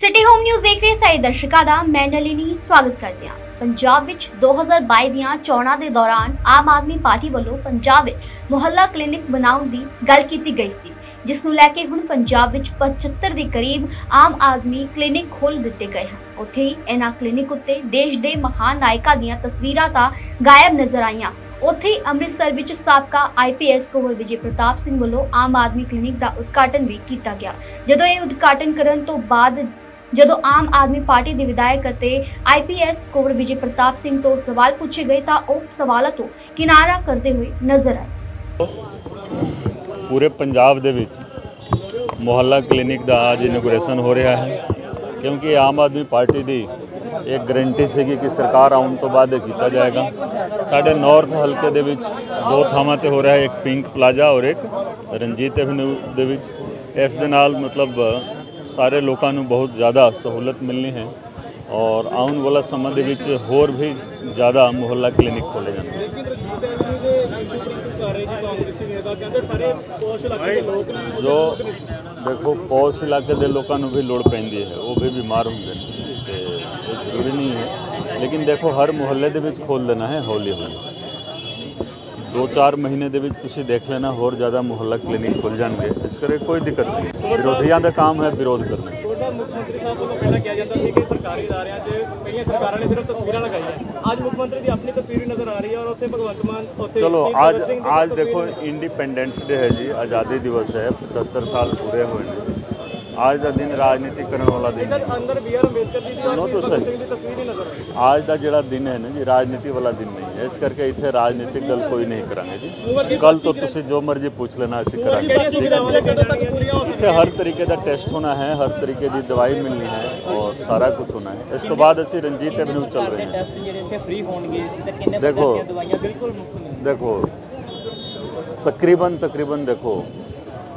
City home news ਦੇਖ ਰਹੇ ਸਾਰੇ ਦਰਸ਼ਕਾਂ ਦਾ, ਮੈਂ ਨਲਿਨੀ, ਸਵਾਗਤ ਕਰਦੇ ਹਾਂ। ਪੰਜਾਬ ਵਿੱਚ 2022 ਦੀਆਂ ਚੋਣਾਂ ਦੇ ਦੌਰਾਨ ਆਮ ਆਦਮੀ ਪਾਰਟੀ ਵੱਲੋਂ ਪੰਜਾਬ ਵਿੱਚ ਮੁਹੱਲਾ ਕਲੀਨਿਕ ਬਣਾਉਣ ਦੀ ਗੱਲ ਕੀਤੀ ਗਈ ਸੀ, ਜਿਸ ਨੂੰ ਲੈ ਕੇ ਹੁਣ ਪੰਜਾਬ ਵਿੱਚ 75 ਦੇ ਕਰੀਬ ਆਮ ਆਦਮੀ ਕਲੀਨਿਕ ਖੋਲ੍ਹ ਦਿੱਤੇ ਗਏ ਹਨ। ਉੱਥੇ ਹੀ ਇਹਨਾਂ ਕਲੀਨਿਕ ਉੱਤੇ ਦੇਸ਼ ਦੇ ਮਹਾਨ ਨਾਇਕਾਂ ਦੀਆਂ ਤਸਵੀਰਾਂ ਤਾਂ ਗਾਇਬ ਨਜ਼ਰ ਆਈਆਂ। ਉੱਥੇ ਹੀ ਅੰਮ੍ਰਿਤਸਰ ਵਿੱਚ ਸਾਬਕਾ ਆਈਪੀਐਸ ਕੁੰਵਰ ਵਿਜੇ ਪ੍ਰਤਾਪ ਸਿੰਘ ਵੱਲੋਂ ਆਮ ਆਦਮੀ ਕਲੀਨਿਕ ਦਾ ਉਦਘਾਟਨ ਵੀ ਕੀਤਾ ਗਿਆ। ਜਦੋਂ ਇਹ ਉਦਘਾਟਨ ਕਰਨ ਤੋਂ ਬਾਅਦ ਜਦੋਂ ਆਮ ਆਦਮੀ ਪਾਰਟੀ ਦੇ ਵਿਧਾਇਕ ਅਤੇ ਆਈਪੀਐਸ ਕੁੰਵਰ ਵਿਜੇ ਪ੍ਰਤਾਪ ਸਿੰਘ ਤੋਂ ਸਵਾਲ ਪੁੱਛੇ ਗਏ ਤਾਂ ਉਹ ਸਵਾਲਾਂ ਤੋਂ ਕਿਨਾਰਾ ਕਰਦੇ ਹੋਏ ਨਜ਼ਰ ਆਏ ਪੂਰੇ ਪੰਜਾਬ ਦੇ ਵਿੱਚ ਮੁਹੱਲਾ ਕਲੀਨਿਕ ਦਾ ਅੱਜ ਇਨੋਗ੍ਰੇਸ਼ਨ ਹੋ ਰਿਹਾ ਹੈ ਕਿਉਂਕਿ ਇਹ ਆਮ ਆਦਮੀ ਪਾਰਟੀ ਦੀ ਇੱਕ ਗਰੰਟੀ ਸੀਗੀ ਕਿ ਸਰਕਾਰ ਆਉਣ ਤੋਂ ਬਾਅਦ ਇਹ ਕੀਤਾ ਜਾਏਗਾ ਸਾਡੇ ਨਾਰਥ ਹਲਕੇ ਦੇ ਵਿੱਚ ਦੋ ਥਾਵਾਂ ਤੇ ਹੋ ਰਿਹਾ ਹੈ ਇੱਕ ਪਿੰਕ ਪਲਾਜ਼ਾ ਔਰ ਇੱਕ ਰਣਜੀਤ ਐਵਨਿਊ ਦੇ ਵਿੱਚ ਇਸ ਦੇ ਨਾਲ ਮਤਲਬ ਸਾਰੇ ਲੋਕਾਂ ਨੂੰ ਬਹੁਤ ਜ਼ਿਆਦਾ ਸਹੂਲਤ ਮਿਲਣੀ ਹੈ ਔਰ ਆਉਣ ਵਾਲਾ ਸਮਾਂ ਦੇ ਵਿੱਚ ਹੋਰ ਵੀ ਜ਼ਿਆਦਾ ਮੁਹੱਲਾ ਕਲੀਨਿਕ ਖੋਲ੍ਹੇ ਜਾਣਗੇ ਲੇਕਿਨ ਰਣਜੀਤ ਐਵਨਿਊ ਦੇ ਇੰਸਟੀਟਿਊਟ ਕਰ ਰਹੇ ਜੀ ਕਾਂਗਰਸੀ ਨੇਤਾ ਕਹਿੰਦੇ ਸਾਰੇ ਪੋਸ਼ ਇਲਾਕੇ ਦੇ ਲੋਕ ਨੇ ਜੋ ਦੇਖੋ ਪੌਸ਼ ਇਲਾਕੇ ਦੇ ਲੋਕਾਂ ਨੂੰ ਵੀ ਲੋੜ ਪੈਂਦੀ ਹੈ ਉਹ ਵੀ ਬਿਮਾਰ ਹੁੰਦੇ ਨੇ ਤੇ ਇਹ ਜ਼ਰੂਰੀ ਨਹੀਂ ਹੈ ਲੇਕਿਨ ਦੇਖੋ ਹਰ ਮੁਹੱਲੇ ਦੇ ਵਿੱਚ ਖੋਲ ਦੇਣਾ ਹੈ ਹੌਲੀ ਹੌਲੀ 2-4 ਮਹੀਨੇ ਦੇ ਵਿੱਚ ਤੁਸੀਂ ਦੇਖ ਲੈਣਾ ਹੋਰ ਜ਼ਿਆਦਾ ਮੁਹੱਲਾ ਕਲੀਨਿਕ ਖੁੱਲ ਜਾਣਗੇ। ਇਸ ਕਰਕੇ ਕੋਈ ਦਿੱਕਤ ਨਹੀਂ। ਵਿਰੋਧੀਆਂ ਦਾ ਕੰਮ ਹੈ ਵਿਰੋਧ ਕਰਨਾ। ਡਾਕਟਰ ਸਾਹਿਬ ਮੁੱਖ ਮੰਤਰੀ ਸਾਹਿਬ ਵੱਲੋਂ ਪਹਿਲਾਂ ਕਿਹਾ ਜਾਂਦਾ ਸੀ ਕਿ ਸਰਕਾਰੀ ਅਦਾਰਿਆਂ 'ਚ ਕਈਆਂ ਸਰਕਾਰਾਂ ਨੇ ਸਿਰਫ ਤਸਵੀਰਾਂ ਲਗਾਈਆਂ। ਅੱਜ ਮੁੱਖ ਮੰਤਰੀ ਦੀ ਆਪਣੀ ਤਸਵੀਰ ਵੀ ਨਜ਼ਰ ਆ ਰਹੀ ਹੈ ਔਰ ਉੱਥੇ ਭਗਵੰਤ ਮਾਨ ਉੱਥੇ ਚਲੋ ਅੱਜ ਦੇਖੋ ਇੰਡੀਪੈਂਡੈਂਸ ਡੇ ਹੈ ਜੀ ਆਜ਼ਾਦੀ ਦਿਵਸ ਹੈ 75 ਸਾਲ ਪੂਰੇ ਹੋਏ ਨੇ। ਅੱਜ ਦਾ ਦਿਨ ਰਾਜਨੀਤੀ ਕਰਨ ਵਾਲਾ ਦਿਨ ਸਰ ਹੈ ਅੰਦਰ ਬੀ ਆਰ ਅੰਬੇਦਕਰ ਜੀ ਦੀ ਔਰ ਸੁਣੋ ਸ਼ਹੀਦ ਤਾਂ ਭਗਤ ਸਹੀ। ਸਿੰਘ ਦੀ ਤਸਵੀਰ ਹੀ ਨਜ਼ਰ ਆ ਰਹੀ ਹੈ ਅੱਜ ਦਾ ਜਿਹੜਾ ਦਿਨ ਹੈ ਨਾ ਜੀ ਰਾਜਨੀਤੀ ਵਾਲਾ ਦਿਨ ਨਹੀਂ ਹੈ ਇਸ ਕਰਕੇ ਇੱਥੇ ਰਾਜਨੀਤਿਕ ਗੱਲ ਕੋਈ ਨਹੀਂ ਕਰਾਂਗੇ ਜੀ ਕੱਲ ਤੋਂ ਤੁਸੀਂ ਜੋ ਮਰਜ਼ੀ ਪੁੱਛ ਲੈਣਾ ਅਸੀਂ ਕਰਾਂਗੇ ਕਿਹੜੀਆਂ ਸੁਵਿਧਾਵਾਂ ਕਦੋਂ ਤੱਕ ਪੂਰੀਆਂ ਹੋ ਇੱਥੇ ਹਰ ਤਰੀਕੇ ਦਾ ਟੈਸਟ ਹੋਣਾ ਹੈ ਹਰ ਤਰੀਕੇ ਦੀ ਦਵਾਈ ਮਿਲਣੀ ਹੈ ਔਰ ਸਾਰਾ ਕੁਝ ਹੋਣਾ ਹੈ ਇਸ ਤੋਂ ਬਾਅਦ ਅਸੀਂ ਰਣਜੀਤ ਐਵਨਿਊ ਚੱਲ ਰਹੇ ਹਾਂ ਟੈਸਟ ਜਿਹੜੇ ਇੱਥੇ ਫ੍ਰੀ ਹੋਣਗੇ ਤੇ ਕਿੰਨੇ ਦੇਖੋ। ਪ੍ਰਕਾਰ ਦੀਆਂ ਦਵਾਈਆਂ ਬਿਲਕੁਲ ਮੁਫਤ ਮਿਲਣਗੀਆਂ ਦੇਖੋ ਤਕਰੀਬਨ ਤਕਰੀਬਨ ਦੇਖੋ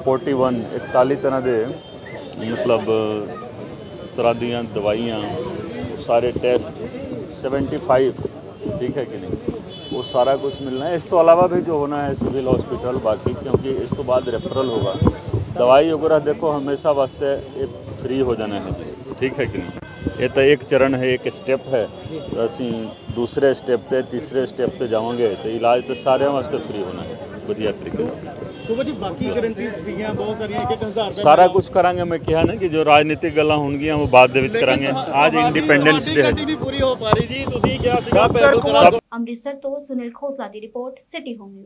41 41 ਤਰ੍ਹਾਂ ਦੇ मतलब तरह दियाँ दवाइयाँ, सारे टेस्ट 75 ठीक है कि नहीं? वो सारा कुछ मिलना है। इस तो अलावा भी जो होना है सिविल हॉस्पिटल, बाकी, क्योंकि इस तो बाद रेफरल होगा। दवाई वगैरह देखो, हमेशा वास्ते फ्री हो जाना है। ठीक है कि नहीं? ये तो एक चरण है, एक स्टेप है। तो असी दूसरे स्टेप पे, तीसरे स्टेप पे जावांगे तो इलाज तो सारे वास्ते फ्री होना है। ਵਧੀਆ तरीके ਜੀ ਬਾਕੀ ਸੀਗੀਆਂ ਬਹੁਤ ਸਾਰੀਆਂ 1000 ਰੁਪਏ ਸਾਰਾ ਕੁਝ ਕਰਾਂਗੇ ਮੈਂ ਕਿਹਾ ਨਾ ਕਿ ਜੋ ਰਾਜਨੀਤਿਕ ਗੱਲਾਂ ਹੋਣਗੀਆਂ ਉਹ ਬਾਅਦ ਦੇ ਵਿੱਚ ਕਰਾਂਗੇ। ਅੱਜ ਇੰਡੀਪੈਂਡੈਂਸ ਡੇ ਹੈ ਜੀ। ਨਹੀਂ ਪੂਰੀ ਹੋ ਪਾ ਰਹੀ ਜੀ ਤੁਸੀਂ ਕਿਹਾ ਸੀਗਾ ਪੈਦਲ ਸਭ ਅੰਮ੍ਰਿਤਸਰ ਤੋਂ ਸੁਨੀਲ ਖੋਸਲਾ ਦੀ ਰਿਪੋਰਟ ਸਿਟੀ ਹੋਮ